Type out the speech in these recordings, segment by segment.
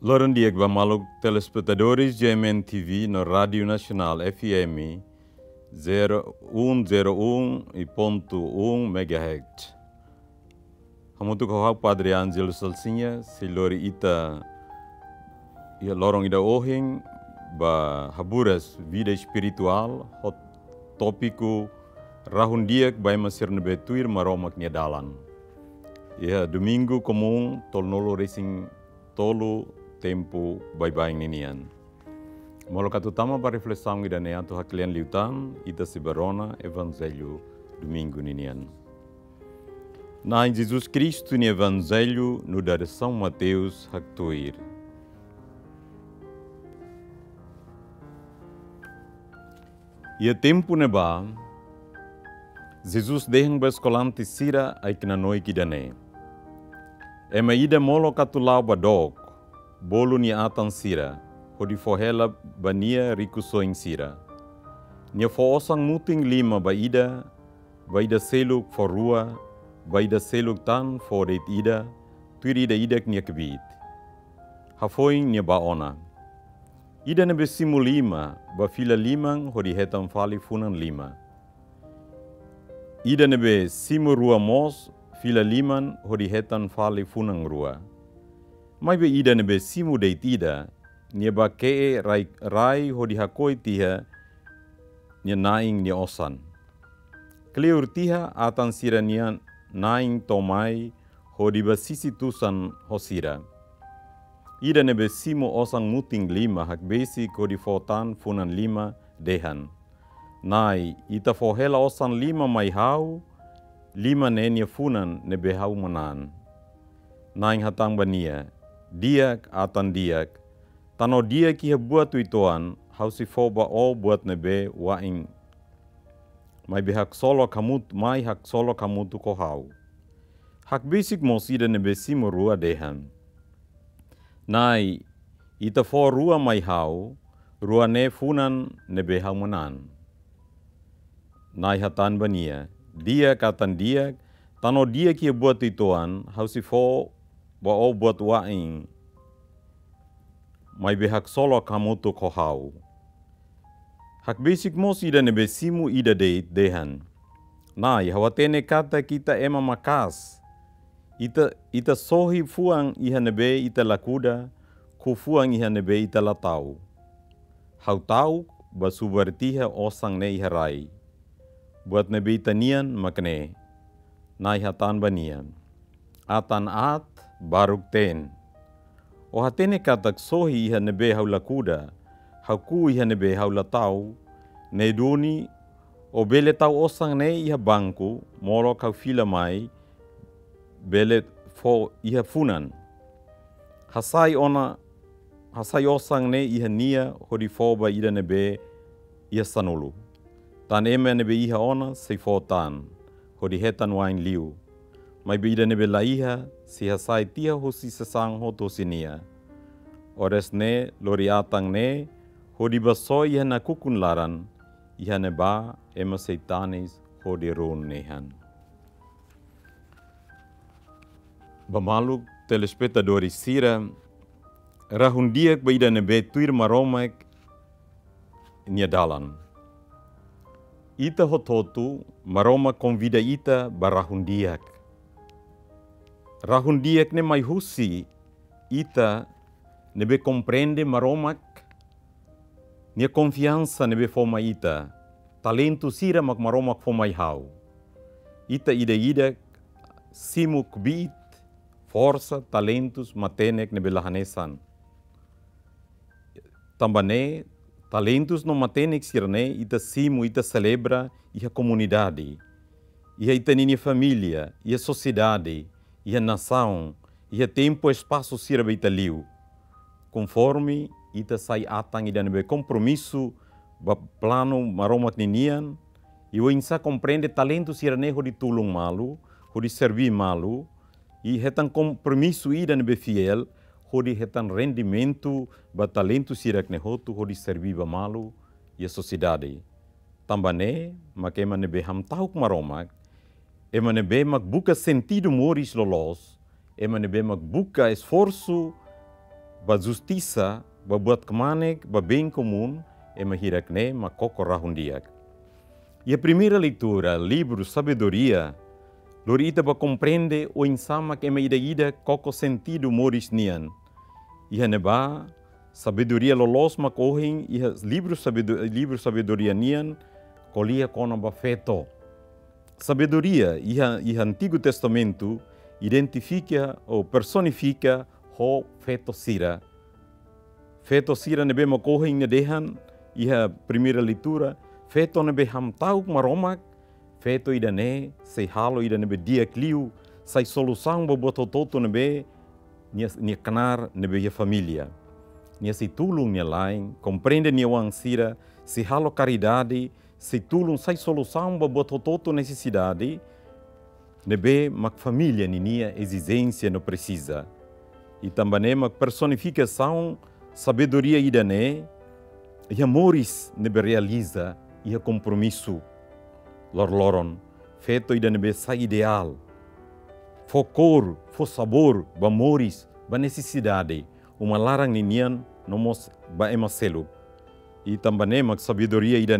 Loren dia maluk telespectadores de MNTV no Rádio Nacional FM 0101.1 MHz. Hamutu kau Padre Angelo se lori ita ia lorong ida ohing ba haburas vida espiritual hot topiku rahun diak bai masir nebe tuir maromak dalan. Ya domingo komung tol nolo racing tolu tempo bai-bai ninian. Molo katu tama ba reflexão ida ne atu haklian liutan ita sibarona evangelho domingo ninian. Na Jesus Cristo no evangelho no dar São Mateus haktuir. Ia tempo neba, Jesus deheng bascolante sira ai kina noi kidane. Ema ida molo katulau badok, bolu ni atan sira, hodi forhela bania riku soing sira. Nia foosang muting lima ba ida, ba ida seluk forrua, ba ida seluk tan foret ida, tuiri ida idak nia kebit. Hafoing nia ba ona. Ida nebe simu lima, ba fila limang hodi hetam fali funan lima. Ida nebe simu rua mos, fila liman hodi hetan fali funang rua. Mai be ida nebe simu dei tida, nia ba kee rai, rai hodi hakoi tiha, nia naing nia osan. Kleur tiha atan sira nia naing tomai hodi ba sisi tusan hosira. Ida nebe simu osang muting lima hak besi kodi fotan funan lima dehan. Nai, ita fohela osan lima mai hau, lima nenia funan nebe hau manan. Naing hatang bania, diak atan diak, tano dia kia buat tuitoan, hau si foba o buat nebe waing. Mai behak solo kamut, mai hak solo kamutu ko hau. Hak bisik mosida nebe simu rua dehan. Nai, ita fo rua mai hau, rua ne funan nebe manan. Nai hatan bania, dia katan dia, tano dia kia buat itoan, hau si fo ba o buat waing. Mai behak solo kamutu ko hau. Hak basic mos ida nebe simu ida de dehan. Nai, hawatene kata kita ema makas. Ita, ita sohi fuang iha nebe ita lakuda, ku fuang iha nebe ita latau. Hau tau basubartiha osang ne iha rai. Buat nebe ita nian makne. Nai hatan banian. Atan at baruk 10 O hatene katak sohi iha nebe haula kuda, hau iha nebe haula tau, ne duni o bele tau osang ne iha bangku, moro kau fila mai, bele fo iha funan. Hasai ona, hasai osang ne iha nia hori foba ida nebe iha sanulu. Tan eme nebe iha ona sei fo tan, hori hetan wain liu. Mai be ida nebe la iha si hasai tia hosi sesang ho tosinia. Ores ne lori atang ne hodi baso iha na kukun laran, iha neba ema seitanis hodi ron nehan. Bamaluk telespectadores sira, rahun diak ba ida nebe tuir maromek nia dalan. Ita hototu maroma convida ita barahun diak. Rahun diak ne mai husi ita nebe compreende maromak nia confiança nebe foma ita. Talento sira mak maromak foma hau. Ita ida ida simu kubit força, talentos, matenek nebe lahanesan. Tambane talentos no matenek sirne ita simu ita celebra iha comunidade. Iha ita nini família, iha sociedade, iha nação, iha tempo espaço sirba ita liu. Conforme ita sai atang ida nebe compromisso ba plano maromak ninian, iwa insa compreende talento sirne ho di tulung malu, ho di servi malu, e hetan compromisso ida nebe fiel, hodi hetan rendimento ba talento sirak ne hotu hodi serviba malu e a sociedade. Tambane, mak ema nebe ham tauk maromak, ema nebe mak buka sentido moris lolos, ema nebe mak buka esforço ba justiça, ba buat kemanek, ba bem comum, e mahirak ne ma kokorahun diak. E a primeira leitura, livro Sabedoria, Lorita ba compreende o insama que me ida ida koko sentido moris nian. Iha neba sabedoria lolos ma kohin iha livro sabedoria, livro sabedoria nian kolia kona ba feto. Sabedoria iha iha Antigo Testamento identifica ou personifica ho feto sira. Nebe ma kohin ne dehan iha primeira leitura feto nebe ham tau maromak feto ida ne, sei halo ida nebe dia kliu, sai solução bo boto toto nebe, nia, canar nebe ia família. Nia se tulung nia lain, compreende nia wang sira, se halo caridade, se tulung sai solução bo boto toto necessidade, nebe mak família ni nia exigência no precisa. E também mak personificação sabedoria ida ne, e amores nebe realiza, e compromisso lor-loron, feito ida nebe sa ideal. Fo cor, fo sabor, ba moris, ba necessidade, uma larang ninian nomos ba emaselu. E também mag sabedoria ida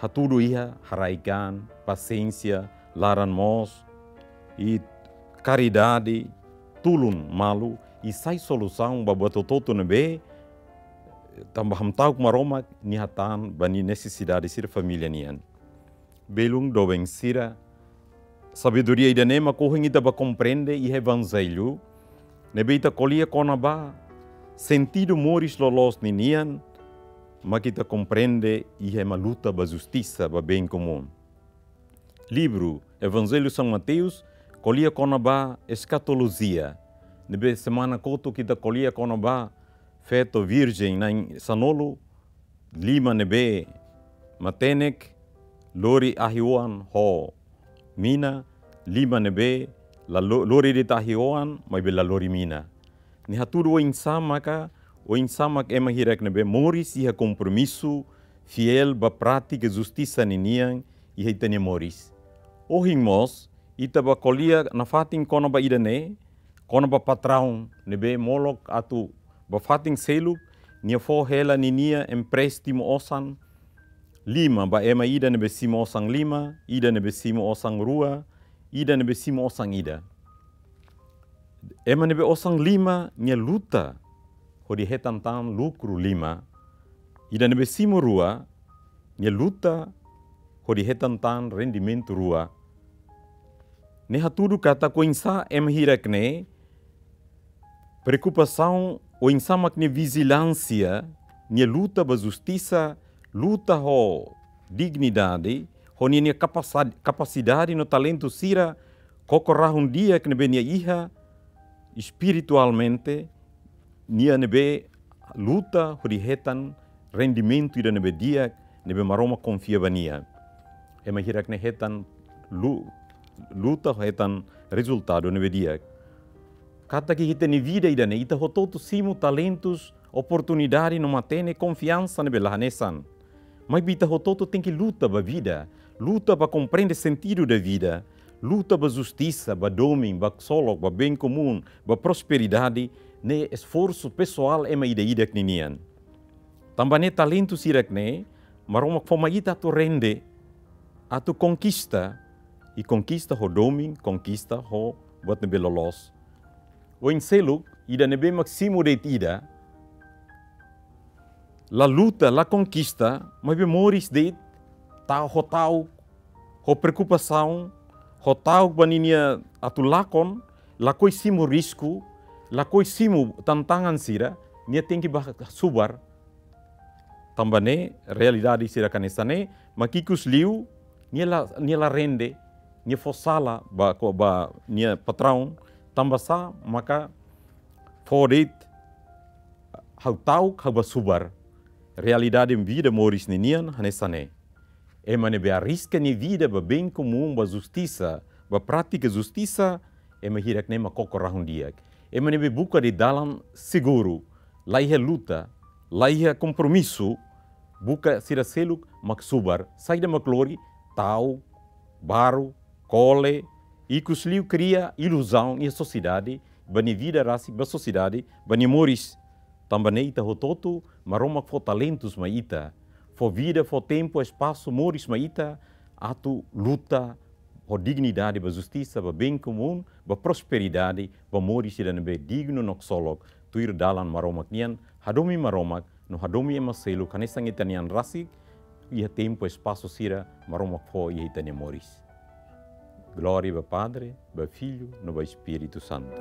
ne, hatudo iha haraikan, paciência, laran mos, e caridade, tulun malu, e sai solução ba buat toto nebe, tambah hamtau maroma nihatan bani necessidade sir família nian belung doeng sira sabedoria ida nema kohing ita ba compreende i evangelho nebe ita kolia kona ba sentido moris lolos ninian ma kita compreende i é uma luta ba justiça ba bem comum livro Evangelho São Mateus kolia kona ba escatologia nebe semana koto kita kolia kona ba feto virgem na sanolo lima nebe matenek lori ahiuan ho. Mina lima nebe la lori de tahiuan mai bela lori mina. Ni haturu o insama ka o insama que ema hirek nebe moris iha compromisso fiel ba prática justiça ninian e heitane moris o hingmos ita ba kolia na fatin kono ba idane kono ba patrão nebe molok atu ba fatin selu nia fo hela ninia empréstimo osan lima ba ema ida nebe simo osang lima, ida nebe simo osang rua, ida nebe simo osang ida. Ema nebe osang lima nya luta ho di hetan tan lukru lima, ida nebe simo rua nya luta ho di hetan tan rendimento rua. Ne haturu kata insa ema hirak ne preocupação o insa makne vigilância nia luta ba justiça luta ho dignidade, ho nia capacidade no talento sira kokorah um dia que nebe nia iha espiritualmente nia nebe luta ho dihetan rendimento ida nebe dia nebe maroma confia bania. Ema hirak ne hetan luta hetan resultado nebe dia. Kata que hita ni vida ida ne ita ho todo simo talentos oportunidade no matene confiança nebe lahanesan. Mas bita rototo tem que luta para a vida, luta para compreender sentido da vida, luta para a justiça, para domínio, para solo, para bem comum, para prosperidade, ne esforço pessoal é uma ideia que nian. Também talento sirak ne, mas uma forma ita tu rende, a tu conquista e conquista o domínio, conquista o buat nebe lolos. O inseluk ida nebe maximo de ida, la luta, la conquista, mas memórias de tal hotal, ho preocupação, hotal baninia atu lakon, la simo risco, la simo tantangan sira, nia tem que subar. Tambane realidade sira kanesane, makikus liu, nia la nia la rende, nia fosala ba ko ba nia patrão, tambasa maka forit hau tau hau subar realidade em vida moris ninian hanesane. Ema nebe arrisca ni vida ba bem comum ba justiça, ba prática justiça, ema hirak nema koko rahun diak. Ema nebe buka di dalam seguro, laiha luta, laiha compromisso, buka sira seluk maksubar, saida maklori, tau, baru, cole, ikus liu cria ilusão e a sociedade, bani vida rasik ba sociedade, bani moris. Também ita hototo, maromak fo talentos ma ita. Fo vida, fo tempo, espaço, moris ma ita, atu luta, ho dignidade, ba justiça, ba bem comum, ba prosperidade, ba moris ida be digno nok solok, tuir dalan maromak nian, hadomi maromak, no hadomi ema selu, kanesang itanian rasik, ia tempo, espaço sira, maromak fo ia itania moris. Glória ao Padre, ao Filho, no Espírito Santo.